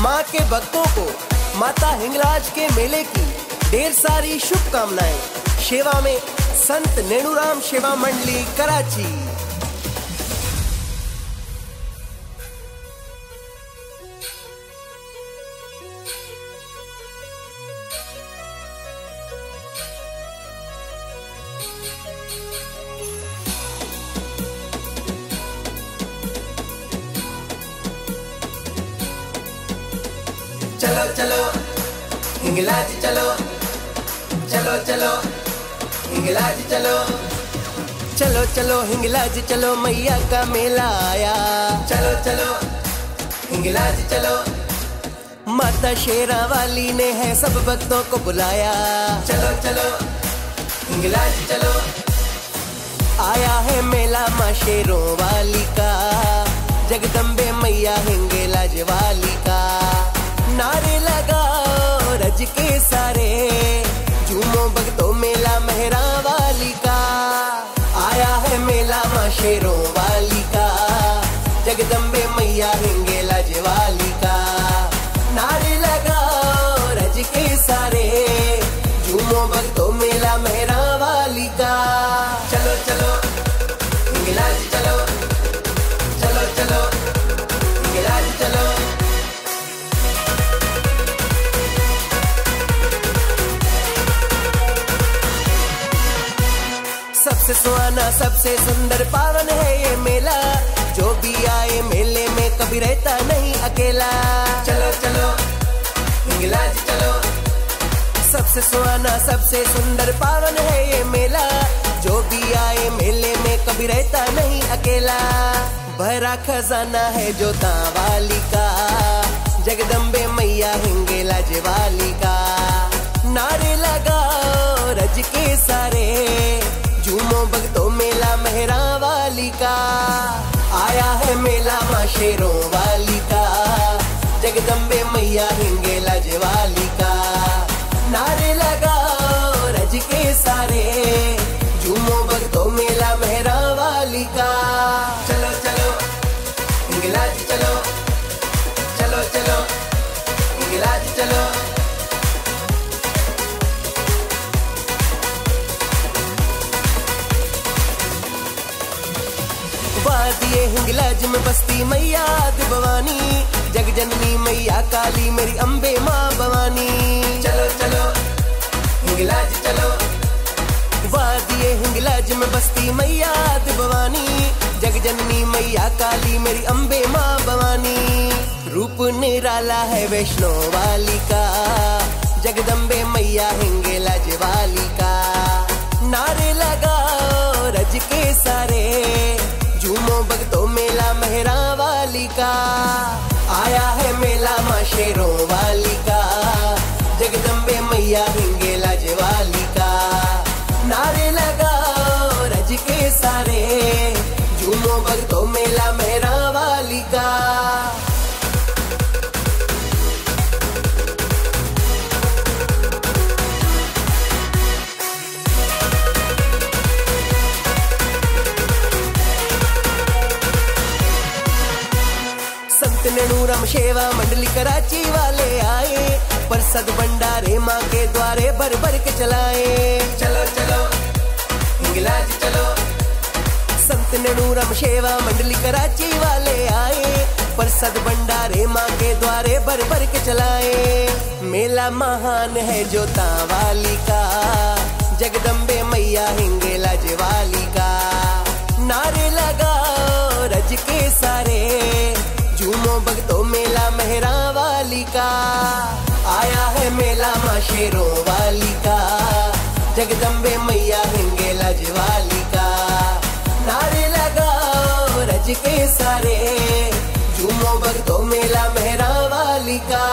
माँ के भक्तों को, माता हिंगराज के मेले की ढेर सारी शुभकामनाएँ। सेवा में संत नेणुराम सेवा मंडली कराची। चलो चलो। हिंगलाज चलो। चलो चलो। हिंगलाज चलो। चलो चलो। हिंगलाज चलो। मैया का मेला आया। चलो चलो। हिंगलाज चलो। माता शेरा वाली ने है सब भक्तों को बुलाया। चलो चलो। हिंगलाज चलो। आया है मेला माँ शेरों वाली का। जगदम्बे मैया हिंगलाज वाली का। सबसे सुहाना, सबसे सुंदर पावन है ये मेला। जो भी आए मेले में कभी रहता नहीं अकेला। चलो चलो हिंगलाज चलो। सबसे सुहाना, सबसे सुंदर पावन है ये मेला। जो भी आए मेले में कभी रहता नहीं अकेला। भरा खजाना है जो वाली का। जगदम्बे मैया हिंगेला वाली का। नारे लगाओ, रज के सारे। झूमो भक्तो मेला मेहरा वाली का। आया है मेला माँ शेरों वाली का। जगदम्बे मैया हिंगेला वाली का। नारे लगाओ रज के सारे। झूमो भक्तो मेला मेहरा वाली का। चलो चलो हिंगलाज चलो। चलो चलो हिंगलाज चलो। वादिये हिंगलाज में बस्ती मैया भवानी। जग जननी मैया काली, मेरी अम्बे माँ भवानी। चलो चलो हिंगलाज चलो। वादिये हिंगलाज में बस्ती मैया भवानी। जग जननी मैया काली, मेरी अम्बे माँ भवानी। रूप निराला है वैष्णो वाली का जगदम्बे मैया हिंगलाज वाली। भक्तो मेला नेणूरम सेवा मंडली कराची वाले आए, प्रसाद भंडारे माँ के द्वारे भर भर के चलाए। चलो चलो। नेणूरम सेवा मंडली कराची वाले आए। प्रसाद भंडारे माँ के द्वारे भर भर के चलाए। मेला महान है जोता वाली का। जगदम्बे मैया हिंगेला वाली का। नारे लगाओ रज के सारे। झूमो भक्तो मेला मेहरा वाली का। आया है मेला माँ शेरों वाली का। जगदम्बे मैया के सारे झूमो भक्तों मेला मेहरा वाली का